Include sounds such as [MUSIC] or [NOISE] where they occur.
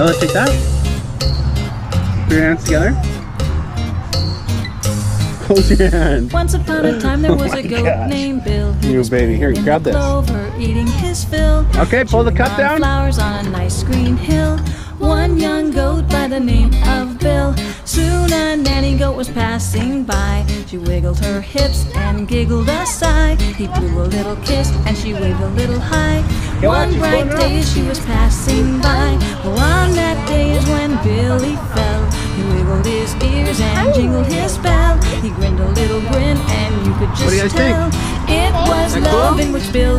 Oh, let's take that. Put your hands together. Close your hands. Once upon a time there [LAUGHS] Oh was my a goat gosh. named Bill. You baby. Here, grab this. Clover, eating his fill. Okay, pull the cup down. Flowers on a nice green hill. One young goat by the name of Bill. Soon a nanny goat was passing by. She wiggled her hips and giggled a sigh. He blew a little kiss and she waved a little high. One bright day she was passing by. When fell. He wiggled his ears and jingled his bell. He grinned a little grin and you could just do you guys think? tell it was cool? love in which Billy fell.